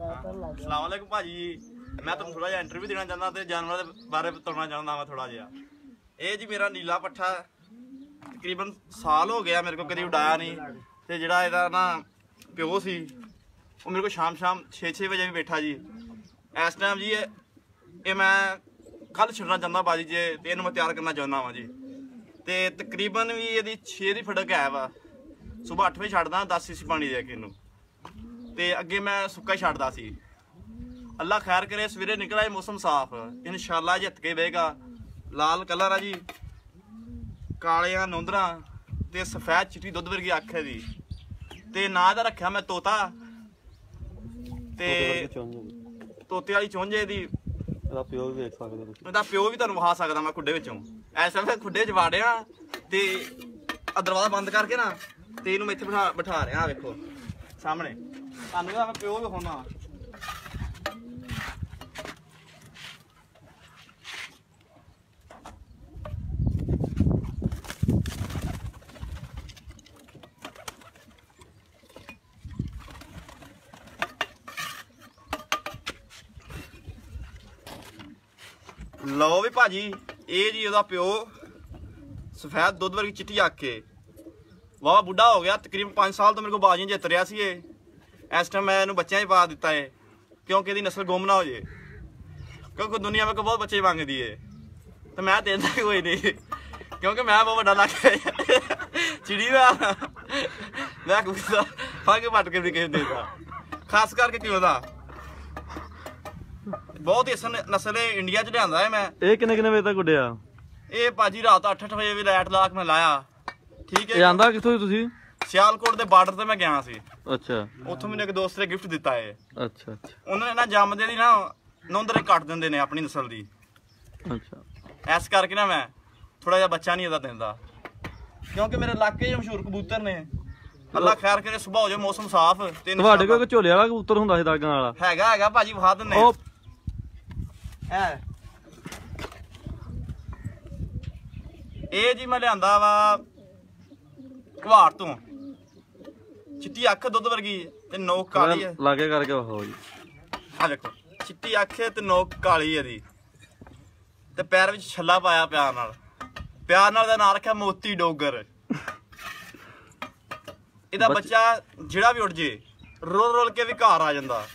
ਅਸਲਾਮ ਵਾਲੇਕੁਮ ਭਾਜੀ। ਮੈਂ ਤੁਹਾਨੂੰ ਥੋੜਾ ਜਿਹਾ ਇੰਟਰਵਿਊ ਦੇਣਾ ਚਾਹੁੰਦਾ ਤੇ ਜਾਨਵਰਾਂ ਦੇ ਬਾਰੇ ਬਤਾਉਣਾ ਚਾਹੁੰਦਾ ਹਾਂ ਥੋੜਾ ਜਿਹਾ। ਇਹ ਜੀ ਮੇਰਾ ਨੀਲਾ ਪੱਠਾ ਤਕਰੀਬਨ ਸਾਲ ਹੋ ਗਿਆ ਮੇਰੇ ਕੋਲ ਕਦੀ ਉਡਾਇਆ ਨਹੀਂ। ਤੇ ਜਿਹੜਾ ਇਹਦਾ ਨਾ ਪਿਓ ਸੀ, ਉਹ ਮੇਰੇ ਕੋਲ ਸ਼ਾਮ ਸ਼ਾਮ 6-6 ਵਜੇ ਵੀ ਬੈਠਾ ਜੀ। ਇਸ ਟਾਈਮ ਜੀ ਇਹ ਇਹ ਮੈਂ ਕੱਲ ਛੱਡਣਾ ਚਾਹੁੰਦਾ ਬਾਜੀ ਜੇ, ਤੇ ਇਹਨੂੰ ਮੈਂ ਤਿਆਰ ਕਰਨਾ ਚਾਹੁੰਦਾ ਵਾਂ ਜੀ। ਤੇ ਤਕਰੀਬਨ ਵੀ ਇਹਦੀ 6 ਦੀ ਫੜਕ ਹੈ ਵਾ। ਸਵੇਰ 8 ਵਜੇ ਛੱਡਦਾ 10 ਸੀਸੀ ਪਾਣੀ ਦੇ ਕੇ ਇਹਨੂੰ। ਤੇ ਅੱਗੇ ਮੈਂ ਸੁੱਕਾ ਛੱਡਦਾ ਸੀ। ਅੱਲਾ ਖੈਰ ਕਰੇ ਸਵੇਰੇ ਨਿਕਲਾ ਇਹ ਮੌਸਮ ਸਾਫ਼। ਇਨਸ਼ਾਅੱਲਾ ਜਿੱਤ ਕੇ ਵੇਗਾ ਲਾਲ ਕਲਰ ਆ ਜੀ। ਕਾਲੀਆਂ ਨੁੰਦਰਾਂ ਤੇ ਸਫੈਦ ਚਿੱਟੀ ਦੁੱਧ ਵਰਗੀ ਅੱਖ ਹੈ ਦੀ ਤੇ ਨਾਂ ਦਾ ਰੱਖਿਆ ਮੈਂ ਤੋਤਾ। ਤੇ ਤੋਤੇ ਵਾਲੀ ਚੁੰਝੇ ਦੀ ਇਹਦਾ। ਪਿਓ ਵੀ ਵੇਖ ਸਕਦੇ ਤੁਸੀਂ। ਇਹਦਾ ਪਿਓ ਵੀ ਤੁਹਾਨੂੰ ਵਹਾ ਸਕਦਾ ਮੈਂ ਖੁੱਡੇ ਵਿੱਚੋਂ। ਐਸ ਵੇਲੇ ਖੁੱਡੇ 'ਚ ਵਾੜਿਆ ਤੇ ਆਹ ਦਰਵਾਜ਼ਾ ਬੰਦ ਕਰਕੇ ਨਾ ਤੇ ਇਹਨੂੰ ਮੈਂ ਇੱਥੇ ਬਿਠਾ ਬਿਠਾ ਰਿਹਾ ਵੇਖੋ। ਸਾਹਮਣੇ। ਤੁਹਾਨੂੰ ਇਹਦਾ ਮੈਂ ਪਿਓ ਵੀ ਲਓ ਵੀ ਭਾਜੀ, ਇਹ ਜੀ ਉਹਦਾ ਪਿਓ, ਸਫੈਦ ਦੁੱਧ ਵਰਗੀ ਚਿੱਟੀ ਅੱਖ ਕੇ ਵਾਵਾ ਬੁੱਢਾ ਹੋ ਗਿਆ, ਤਕਰੀਬਨ 5 ਸਾਲ ਤੋਂ ਮੇਰੇ ਕੋਲ ਬਾਜ਼ੀਆਂ ਜਿੱਤ ਰਿਹਾ ਸੀ ਇਹ। ਇਸ ਟਾਈਮ ਮੈਂ ਇਹਨੂੰ ਬੱਚਿਆਂ 'ਚ ਪਾ ਦਿੱਤਾ ਏ ਕਿਉਂਕਿ ਇਹਦੀ ਨਸਲ ਗੁੰਮ ਨਾ ਹੋ ਜੇ। ਕਿਉਂਕਿ ਦੁਨੀਆ ਵਿੱਚ ਬਹੁਤ ਬੱਚੇ ਮੰਗਦੀ ਏ। ਤੇ ਮੈਂ ਦਿੰਦਾ ਕੋਈ ਨਹੀਂ ਕਿਉਂਕਿ ਮੈਂ ਬਹੁਤ ਵੱਡਾ ਲੱਗ ਚਿੜੀ ਦਾ। ਮੈਂ ਕੁੱਤਾ ਫੰਗ ਪੱਟ ਕੇ ਵੀ ਕਿਸੇ ਦੇਦਾ ਖਾਸ ਕਰਕੇ ਕਿਉਂ ਦਾ? ਬਹੁਤ ਹੀ ਅਸਲ ਨਸਲ ਇੰਡੀਆ 'ਚ ਲਿਆਂਦਾ ਹੈ ਮੈਂ। ਇਹ ਕਿੰਨੇ ਕਿੰਨੇ ਵਜੇ ਤੱਕ ਉੱਡਿਆ? ਇਹ ਭਾਜੀ ਰਾਤ 8-8 ਵਜੇ ਵੀ ਲਾਈਟ ਲਾ ਕੇ ਮੈਂ ਲਾਇਆ। ਠੀਕ ਹੈ ਆਂਦਾ ਕਿੱਥੋਂ ਤੁਸੀਂ? ਸਿਆਲਕੋਟ ਦੇ ਬਾਰਡਰ ਤੇ ਮੈਂ ਗਿਆ ਸੀ। ਅੱਛਾ। ਉੱਥੋਂ ਮੈਨੂੰ ਇੱਕ ਦੋਸਤ ਨੇ ਗਿਫਟ ਦਿੱਤਾ ਏ ਅੱਛਾ ਅੱਛਾ। ਉਹਨਾਂ ਨੇ ਨਾ ਜੰਮਦੇ ਦੀ ਨਾ ਨੌਂਦਰੇ ਕੱਟ ਦਿੰਦੇ ਨੇ ਆਪਣੀ ਨਸਲ ਦੀ। ਅੱਛਾ। ਐਸ ਕਰਕੇ ਨਾ ਮੈਂ ਥੋੜਾ ਜਿਹਾ ਬੱਚਾ ਨਹੀਂ ਇਹਦਾ ਦਿੰਦਾ। ਕਿਉਂਕਿ ਮੇਰੇ ਇਲਾਕੇ 'ਚ ਮਸ਼ਹੂਰ ਕਬੂਤਰ ਨੇ। ਅੱਲਾ ਖੈਰ ਕਰੇ ਸੁਬਾਹ ਹੋ ਜਾਏ ਮੌਸਮ ਸਾਫ਼ ਤੇ ਤੁਹਾਡੇ ਕੋਲ ਝੋਲੇ ਵਾਲਾ ਕਬੂਤਰ ਹੁੰਦਾ ਸੀ ਦਾਗਾਂ ਵਾਲਾ? ਹੈਗਾ ਹੈਗਾ ਭਾਜੀ ਵਿਖਾ ਦਿੰਨੇ ਉਹ ਇਹ ਜੀ ਮੈਂ ਲਿਆਂਦਾ ਵਾ ਘਵਾੜ ਤੋਂ। ਚਿੱਟੀ ਅੱਖ ਦੁੱਧ ਵਰਗੀ ਤੇ ਨੋਕ ਕਾਲੀ ਹੈ। ਲਾਗੇ ਕਰਕੇ ਵਿਖਾਓ ਜੀ। ਆ ਦੇਖੋ ਚਿੱਟੀ ਅੱਖ ਹੈ ਤੇ ਨੋਕ ਕਾਲੀ ਹੈ ਦੀ ਤੇ ਪੈਰ ਵਿੱਚ ਛੱਲਾ ਪਾਇਆ ਪਿਆਰ ਨਾਲ। ਪਿਆਰ ਨਾਲ ਦਾ ਨਾਂ ਰੱਖਿਆ ਮੋਤੀ ਡੋਗਰ। ਇਹਦਾ ਬੱਚ- ਬੱਚਾ ਜਿਹੜਾ ਵੀ ਉੱਡ ਜੇ ਰੋਲ ਰੋਲ ਕੇ ਵੀ ਘਰ ਆ ਜਾਂਦਾ।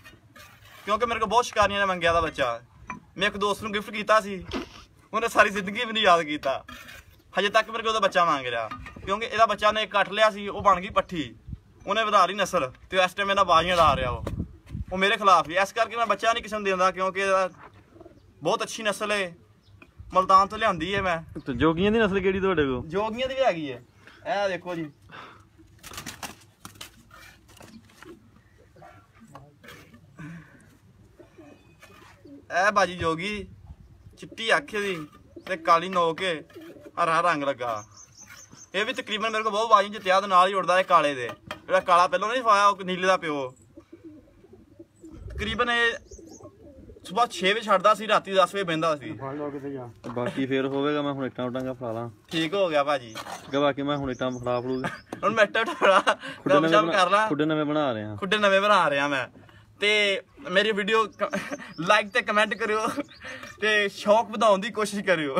ਕਿਉਂਕਿ ਮੇਰੇ ਕੋਲ ਬਹੁਤ ਸ਼ਿਕਾਰੀਆਂ ਨੇ ਮੰਗਿਆ ਦਾ ਬੱਚਾ। ਮੈਂ ਇੱਕ ਦੋਸਤ ਨੂੰ ਗਿਫਟ ਕੀਤਾ ਸੀ। ਉਹਨੇ ਸਾਰੀ ਜ਼ਿੰਦਗੀ ਵੀ ਨਹੀਂ ਯਾਦ ਕੀਤਾ। ਹਜੇ ਤੱਕ ਮੇਰੇ ਕੋਲ ਉਹਦਾ ਬੱਚਾ ਮੰਗ ਰਿਹਾ। ਕਿਉਂਕਿ ਇਹਦਾ ਬੱਚਾ ਨੇ ਕੱਟ ਲਿਆ ਸੀ ਉਹ ਬਣ ਗਈ ਪੱਠੀ। ਉਹਨੇ ਵਧਾ ਲਈ ਨਸਲ ਤੇ ਇਸ ਟਾਈਮ ਇਹਨਾਂ ਬਾਜ਼ੀਆਂ ਲਾ ਰਿਹਾ ਉਹ। ਉਹ ਮੇਰੇ ਖਿਲਾਫ ਹੀ ਇਸ ਕਰਕੇ ਮੈਂ ਬੱਚਾ ਨਹੀਂ ਕਿਸੇ ਨੂੰ ਦਿੰਦਾ ਕਿਉਂਕਿ ਇਹਦਾ ਬਹੁਤ ਅੱਛੀ ਨਸਲ ਹੈ ਮਲਤਾਨ ਤੋਂ ਲਿਆਂਦੀ ਹੈ ਮੈਂ। ਤੇ ਜੋਗੀਆਂ ਦੀ ਨਸਲ ਕਿਹੜੀ ਤੁਹਾਡੇ ਕੋਲ? ਜੋਗੀਆਂ ਦੀ ਵੀ ਹੈਗੀ ਹੈ ਇਹ ਦੇਖੋ ਜੀ। ਇਹ ਬਾਜੀ ਜੋਗੀ ਚਿੱਟੀ ਅੱਖ ਦੀ ਤੇ ਕਾਲੀ ਨੋਕ ਹੈ ਹਰਾ ਰੰਗ ਲੱਗਾ। ਇਹ ਵੀ ਤਕਰੀਬਨ ਮੇਰੇ ਕੋਲ ਬਹੁਤ ਬਾਜੀ ਜਿੱਤਿਆ ਤੇ ਨਾਲ ਹੀ ਉੜਦਾ ਹੈ ਕਾਲੇ ਦੇ। ਜਿਹੜਾ ਕਾਲਾ ਪਹਿਲਾਂ ਨਹੀਂ ਪਾਇਆ ਉਹ ਨੀਲੇ ਦਾ ਪਿਓ। ਤਕਰੀਬਨ ਇਹ ਸਵੇਰ 6 ਵਜੇ ਛੱਡਦਾ ਸੀ ਰਾਤੀ 10 ਵਜੇ ਬਹਿੰਦਾ ਸੀ। ਬਾਕੀ ਫੇਰ ਹੋਵੇਗਾ ਮੈਂ ਹੁਣ ਇੱਟਾਂ ਉਟਾਂਗਾ ਫੜਾ ਲਾਂ। ਠੀਕ ਹੋ ਗਿਆ ਭਾਜੀ। ਕਿ ਬਾਕੀ ਮੈਂ ਹੁਣ ਇੱਟਾਂ ਫੜਾ ਫੜੂ। ਹੁਣ ਮੈਂ ਟਟੜਾ ਖੁੱਡੇ ਕੰਮ ਨਵੇਂ ਸ਼ਾਮ ਕਰ ਲਾਂ। ਬਣਾ- ਖੁੱਡੇ ਨਵੇਂ ਬਣਾ ਰਹੇ। ਖੁੱਡੇ ਨਵੇਂ ਬਣਾ ਰਿਹਾ ਮੈਂ। ਤੇ ਮੇਰੀ ਵੀਡੀਓ ਲਾਈਕ ਤੇ ਕਮੈਂਟ ਕਰਿਓ। ਤੇ ਸ਼ੌਕ ਵਧਾਉਣ ਦੀ ਕੋਸ਼ਿਸ਼ ਕਰਿਓ।